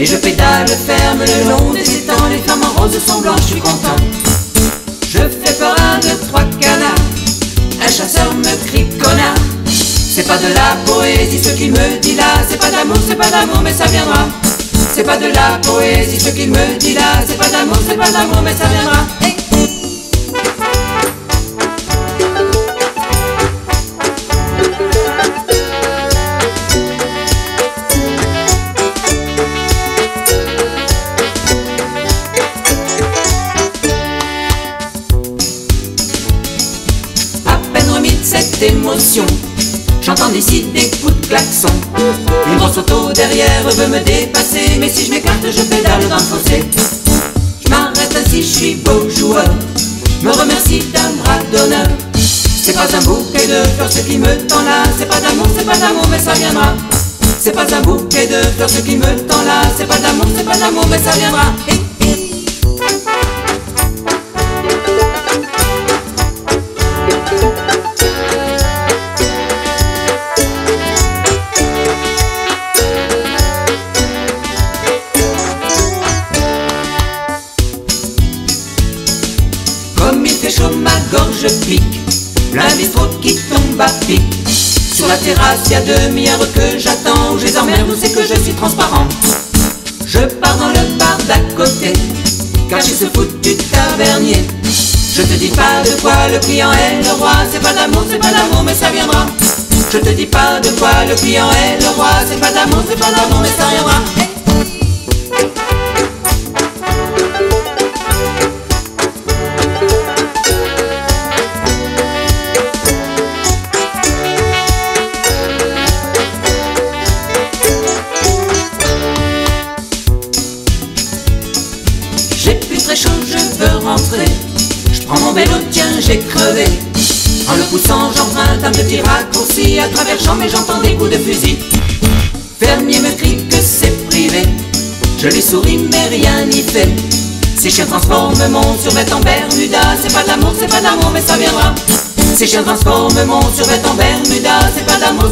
Et je pédale ferme le long des étangs, les femmes en rose sont blanches, je suis content. Je fais deux, trois canards, un chasseur me crie connard. C'est pas de la poésie ce qu'il me dit là, c'est pas d'amour, c'est pas d'amour, mais ça viendra. C'est pas de la poésie ce qu'il me dit là, c'est pas d'amour, c'est pas d'amour, mais ça viendra. J'entends d'ici des coups de klaxon. Une grosse auto derrière veut me dépasser, mais si je m'écarte, je pédale dans le fossé. Je m'arrête ainsi, je suis beau joueur, me remercie d'un bras d'honneur. C'est pas un bouquet de fleurs ce qui me tend là, c'est pas d'amour, c'est pas d'amour, mais ça viendra. C'est pas un bouquet de fleurs ce qui me tend là, c'est pas d'amour, c'est pas d'amour, mais ça viendra. Gorge pique. Plein bistrot qui tombe à pic. Sur la terrasse, y a demi-heure que j'attends. Je les emmerde, c'est que je suis transparent. Je pars dans le bar d'à côté. Car chez ce foutu tavernier. Je te dis pas de quoi le client est le roi. C'est pas d'amour, c'est pas d'amour, mais ça viendra. Je te dis pas de quoi le client est le roi. C'est pas d'amour, c'est pas d'amour, mais ça viendra. Très chaud, je veux rentrer. Je prends mon vélo, tiens, j'ai crevé. En le poussant, j'emprunte un petit raccourci à travers champs, mais j'entends des coups de fusil. Fermier me crie que c'est privé. Je lui souris, mais rien n'y fait. Ces chiens transforment mon survêt en Bermuda. C'est pas d'amour, c'est pas d'amour, mais ça viendra. Ces chiens transforment mon survêt en Bermuda. C'est pas d'amour,